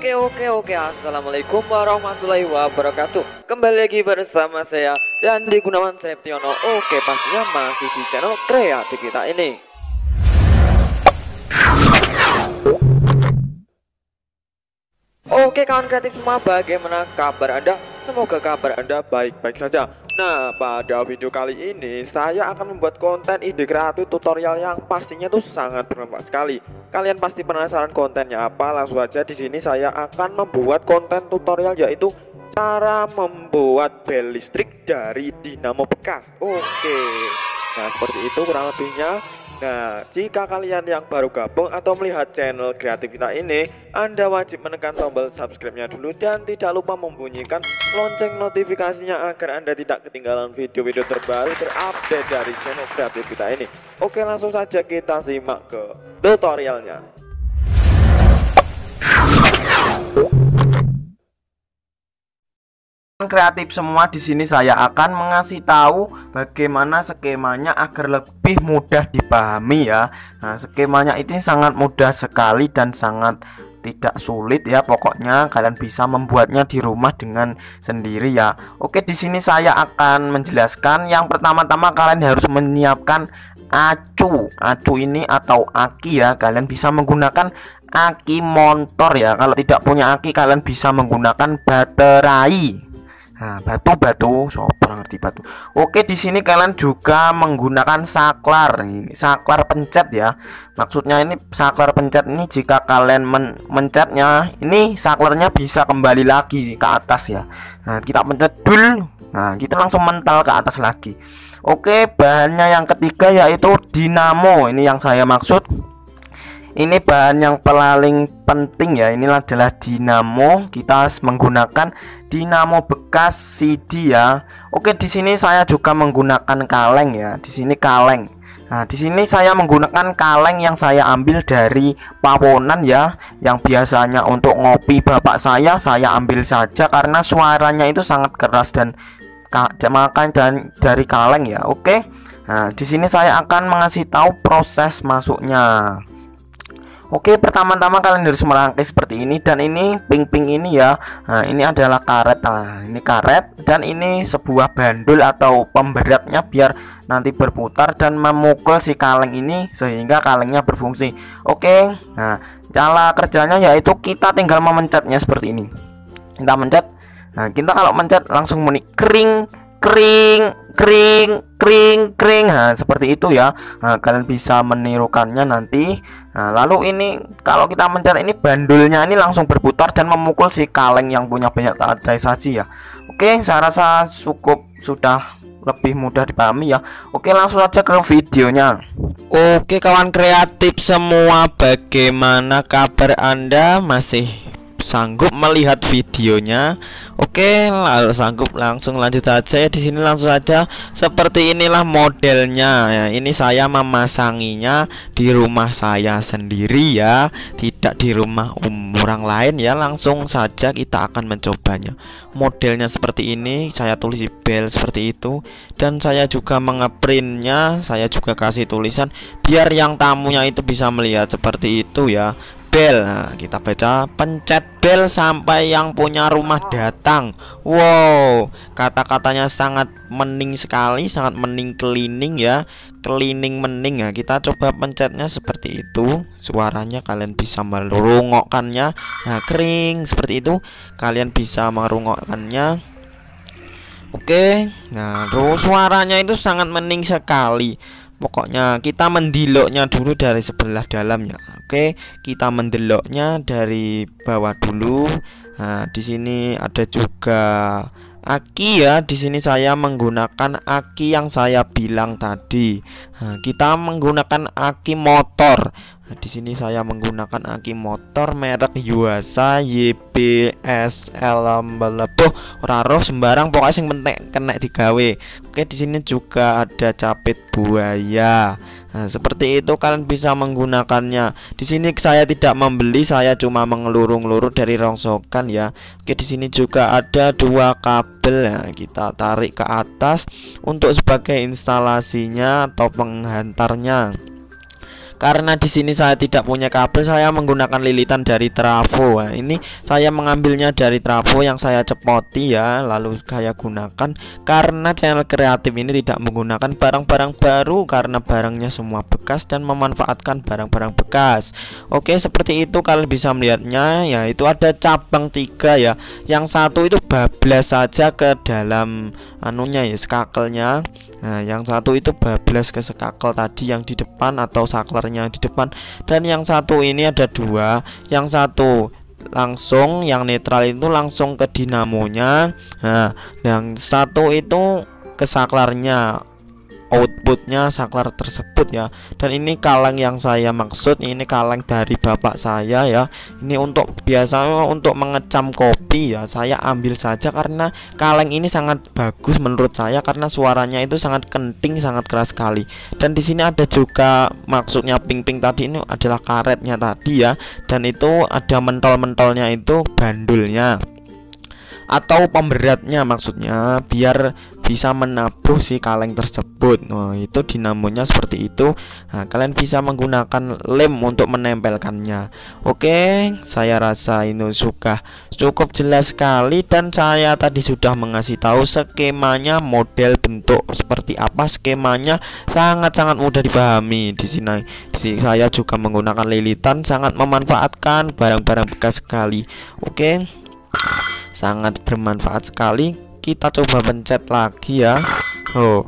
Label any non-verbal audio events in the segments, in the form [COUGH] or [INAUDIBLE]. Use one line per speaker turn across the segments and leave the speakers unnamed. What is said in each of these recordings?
Oke oke oke. Assalamualaikum warahmatullahi wabarakatuh. Kembali lagi bersama saya Dan di Gunawan Septiono. Oke pastinya masih di channel kreatif kita ini. Oke kawan kreatif semua bagaimana kabar anda Semoga kabar anda baik-baik saja. Nah pada video kali ini saya akan membuat konten ide kreatif tutorial yang pastinya tuh sangat bermanfaat sekali. Kalian pasti penasaran kontennya apa langsung saja di sini saya akan membuat konten tutorial yaitu cara membuat bel listrik dari dinamo bekas. Oke. Nah seperti itu kurang lebihnya Nah, jika kalian yang baru gabung atau melihat channel kreatif kita ini, Anda wajib menekan tombol subscribe-nya dulu dan tidak lupa membunyikan lonceng notifikasinya agar Anda tidak ketinggalan video-video terbaru terupdate dari channel kreatif kita ini. Oke, langsung saja kita simak ke tutorialnya.
Kreatif semua di sini saya akan mengasih tahu bagaimana skemanya agar lebih mudah dipahami ya. Nah, skemanya ini sangat mudah sekali dan sangat tidak sulit ya. Pokoknya kalian bisa membuatnya di rumah dengan sendiri ya. Oke di sini saya akan menjelaskan. Yang pertama-tama kalian harus menyiapkan acu. Acu ini atau aki ya. Kalian bisa menggunakan aki motor ya. Kalau tidak punya aki kalian bisa menggunakan baterai Nah, batu-batu, sopo ngerti batu. Oke, di sini kalian juga menggunakan saklar. Ini saklar pencet ya. Maksudnya ini saklar pencet ini jika kalian men mencetnya, ini saklarnya bisa kembali lagi ke atas ya. Nah, kita pencet dulu. Nah, kita langsung mental ke atas lagi. Oke, bahannya yang ketiga yaitu dinamo. Ini yang saya maksud ini bahan yang paling penting ya. Ini adalah dinamo. Kita menggunakan dinamo bekas CD ya. Oke di sini saya juga menggunakan kaleng ya. Di sini kaleng. Nah di sini saya menggunakan kaleng yang saya ambil dari Pawonan ya. Yang biasanya untuk ngopi bapak saya saya ambil saja karena suaranya itu sangat keras dan makan dan dari kaleng ya. Oke. Nah di sini saya akan mengasih tahu proses masuknya Oke pertama-tama kalian harus merangkai seperti ini dan ini ping-ping ini ya. Nah ini adalah karet. Nah ini karet dan ini sebuah bandul atau pemberatnya biar nanti berputar dan memukul si kaleng ini sehingga kalengnya berfungsi. Oke Nah cara kerjanya yaitu kita tinggal memencetnya seperti ini. Kita mencet. Nah kita kalau mencet langsung menik kering kering kering kering kering. Nah seperti itu ya. Nah, kalian bisa menirukannya nanti. Nah lalu ini kalau kita mencari ini bandulnya ini langsung berputar dan memukul si kaleng yang punya banyak saji ya. Oke saya rasa cukup sudah lebih mudah dipahami ya. Oke langsung saja ke videonya.
Oke kawan kreatif semua bagaimana kabar anda? Masih sanggup melihat videonya Oke, lalu sanggup langsung lanjut saja ya di sini langsung saja seperti inilah modelnya ya. Ini saya memasanginya di rumah saya sendiri ya, tidak di rumah um, orang lain ya. Langsung saja kita akan mencobanya. Modelnya seperti ini, saya tulis di bel seperti itu dan saya juga mengeprintnya, saya juga kasih tulisan biar yang tamunya itu bisa melihat seperti itu ya bel. Nah, kita baca pencet bel sampai yang punya rumah datang. Wow kata-katanya sangat mening sekali sangat mening cleaning ya. Cleaning mening. Ya kita coba pencetnya seperti itu. Suaranya kalian bisa merungokkannya. Nah kering seperti itu. Kalian bisa merungokkannya. Oke nah terus suaranya itu sangat mening sekali pokoknya kita mendiloknya dulu dari sebelah dalamnya oke kita mendeloknya dari bawah dulu. Nah di sini ada juga aki ya di sini saya menggunakan aki yang saya bilang tadi nah, kita menggunakan aki motor Nah, di sini saya menggunakan aki motor merek Yuasa YBSL melepuh raro sembarang pokoknya sing penting kena digawe. Oke, di sini juga ada capit buaya. Nah, seperti itu kalian bisa menggunakannya. Di sini saya tidak membeli, saya cuma mengelurung-lurung dari rongsokan ya. Oke, di sini juga ada dua kabel ya. Kita tarik ke atas untuk sebagai instalasinya atau penghantarnya karena di sini saya tidak punya kabel saya menggunakan lilitan dari trafo. Ini saya mengambilnya dari trafo yang saya cepoti ya lalu saya gunakan. Karena channel kreatif ini tidak menggunakan barang-barang baru karena barangnya semua bekas dan memanfaatkan barang-barang bekas. Oke seperti itu kalian bisa melihatnya ya itu ada cabang tiga ya. Yang satu itu bablas saja ke dalam anunya ya skakelnya Nah, yang satu itu bablas ke sekakel tadi yang di depan atau saklarnya di depan dan yang satu ini ada dua. Yang satu langsung yang netral itu langsung ke dinamonya. Nah, yang satu itu ke saklarnya outputnya saklar tersebut ya. Dan ini kaleng yang saya maksud ini kaleng dari bapak saya ya. Ini untuk biasanya untuk mengecam kopi ya saya ambil saja karena kaleng ini sangat bagus menurut saya karena suaranya itu sangat kenting sangat keras sekali. Dan di sini ada juga maksudnya ping-ping tadi ini adalah karetnya tadi ya. Dan itu ada mentol-mentolnya itu bandulnya. Atau pemberatnya maksudnya biar bisa menabuh si kaleng tersebut. Nah itu dinamonya seperti itu. Nah, kalian bisa menggunakan lem untuk menempelkannya. Oke saya rasa ini sudah cukup jelas sekali dan saya tadi sudah mengasih tahu skemanya model bentuk seperti apa skemanya sangat-sangat mudah dipahami. Di sini di saya juga menggunakan lilitan sangat memanfaatkan barang-barang bekas sekali. Oke sangat bermanfaat sekali kita coba pencet lagi ya. Oh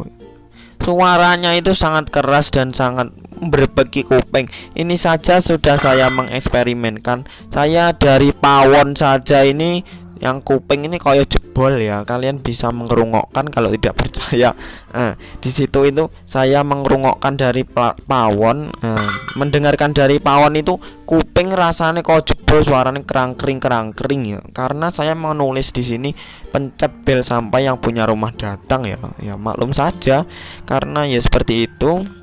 suaranya itu sangat keras dan sangat berbagi kuping. Ini saja sudah saya mengeksperimenkan saya dari pawon saja ini yang kuping ini kayak jebol ya. Kalian bisa mengerungokkan kalau tidak percaya. Nah, di situ itu saya mengerungokkan dari pawon. Nah, mendengarkan dari pawon itu kuping rasanya kok jebol suaranya kerang kering kerang kering ya. Karena saya menulis di sini pencet bel sampai yang punya rumah datang ya. Ya maklum saja. Karena ya seperti itu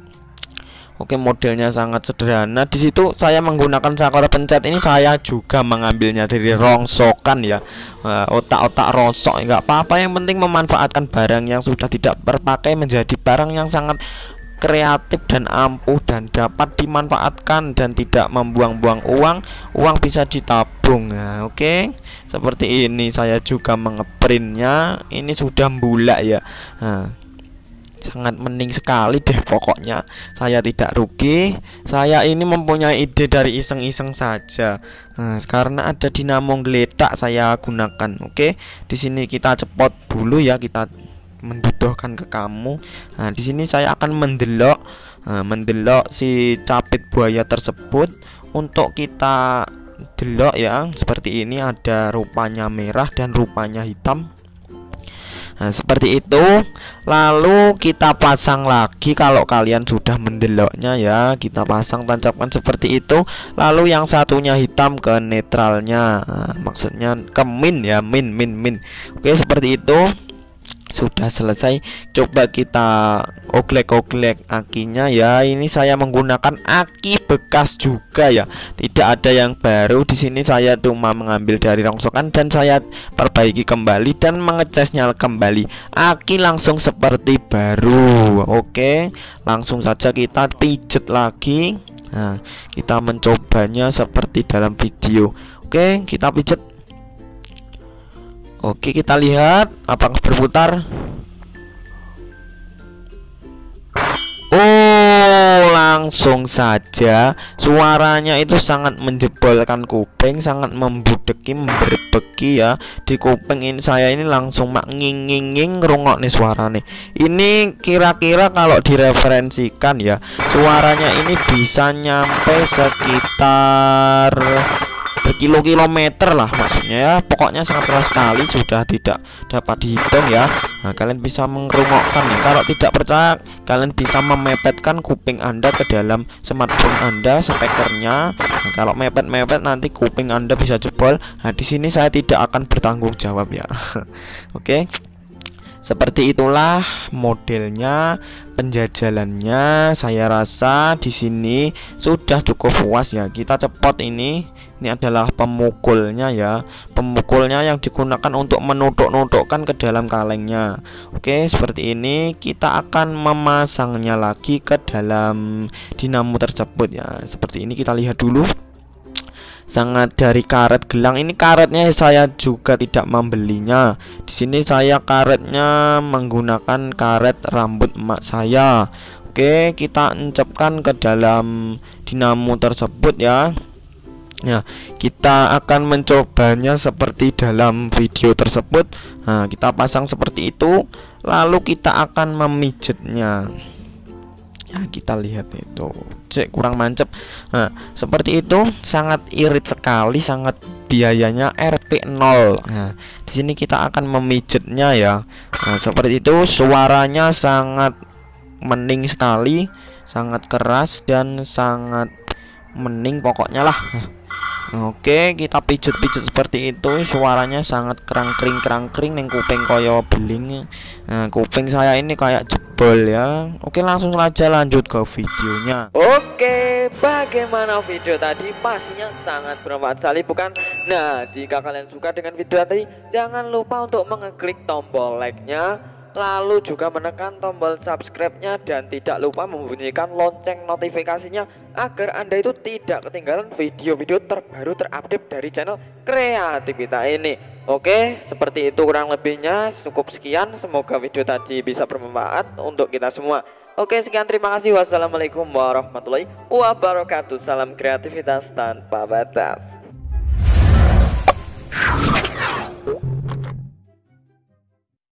Oke modelnya sangat sederhana. Di situ saya menggunakan saklar pencet. Ini saya juga mengambilnya dari rongsokan ya. Otak-otak rosok. Nggak apa-apa. Yang penting memanfaatkan barang yang sudah tidak terpakai menjadi barang yang sangat kreatif dan ampuh dan dapat dimanfaatkan dan tidak membuang-buang uang. Uang bisa ditabung. Nah, oke. Seperti ini saya juga mengeprintnya. Ini sudah bulak ya. Nah, sangat mending sekali deh pokoknya. Saya tidak rugi. Saya ini mempunyai ide dari iseng-iseng saja. Nah, karena ada dinamo geletak saya gunakan oke? Di sini kita cepot dulu ya kita menduduhkan ke kamu. Nah di sini saya akan mendelok nah, mendelok si capit buaya tersebut. Untuk kita delok ya seperti ini ada rupanya merah dan rupanya hitam Nah, seperti itu. Lalu kita pasang lagi kalau kalian sudah mendeloknya ya. Kita pasang tancapkan seperti itu. Lalu yang satunya hitam ke netralnya. Nah, maksudnya ke min ya, min min min. Oke, seperti itu sudah selesai. Coba kita oglek-oglek akinya ya. Ini saya menggunakan aki bekas juga ya. Tidak ada yang baru. Di sini saya cuma mengambil dari rongsokan dan saya perbaiki kembali dan mengecasnya kembali. Aki langsung seperti baru. Oke langsung saja kita pijet lagi. Nah kita mencobanya seperti dalam video. Oke kita pijet Oke kita lihat apakah berputar. Oh langsung saja. Suaranya itu sangat menjebolkan kuping sangat membudeki memberbeki ya. Di kuping ini saya ini langsung mak nging nging nging rungok nih suara ini kira-kira kalau direferensikan ya suaranya ini bisa nyampe sekitar berkilo-kilometer lah maksudnya ya. Pokoknya sangat keras sekali sudah tidak dapat dihitung ya. Nah kalian bisa mengerungokkan nih kalau tidak percaya kalian bisa memepetkan kuping anda ke dalam smartphone anda speakernya. Nah, kalau mepet-mepet nanti kuping anda bisa jebol. Nah di sini saya tidak akan bertanggung jawab ya. [LAUGHS] Oke. Okay? Seperti itulah modelnya penjajalannya saya rasa di sini sudah cukup puas ya. Kita cepat ini ini adalah pemukulnya ya. Pemukulnya yang digunakan untuk menutuk-nutukkan ke dalam kalengnya. Oke seperti ini kita akan memasangnya lagi ke dalam dinamo tersebut ya. Seperti ini kita lihat dulu sangat dari karet gelang. Ini karetnya saya juga tidak membelinya. Di sini saya karetnya menggunakan karet rambut emak saya. Oke kita encapkan ke dalam dinamo tersebut ya. Ya, kita akan mencobanya seperti dalam video tersebut. Nah, kita pasang seperti itu, lalu kita akan memijitnya ya kita lihat itu. Cek kurang mancep. Nah seperti itu sangat irit sekali sangat biayanya Rp 0 nah di sini kita akan memijitnya ya. Nah seperti itu suaranya sangat mending sekali sangat keras dan sangat mending pokoknya lah. Oke, kita pijet-pijet seperti itu, suaranya sangat kerang-kering-kerang-kering neng kuping koyo beling. Nah, kuping saya ini kayak jebol ya. Oke, langsung saja lanjut ke videonya.
Oke, bagaimana video tadi? Pastinya sangat bermanfaat sekali, bukan? Nah, jika kalian suka dengan video tadi, jangan lupa untuk mengeklik tombol like-nya lalu juga menekan tombol subscribe-nya dan tidak lupa membunyikan lonceng notifikasinya agar Anda itu tidak ketinggalan video-video terbaru terupdate dari channel kreativita ini. Oke, seperti itu kurang lebihnya. Cukup sekian, semoga video tadi bisa bermanfaat untuk kita semua. Oke, sekian terima kasih. Wassalamualaikum warahmatullahi wabarakatuh. Salam kreativitas tanpa batas.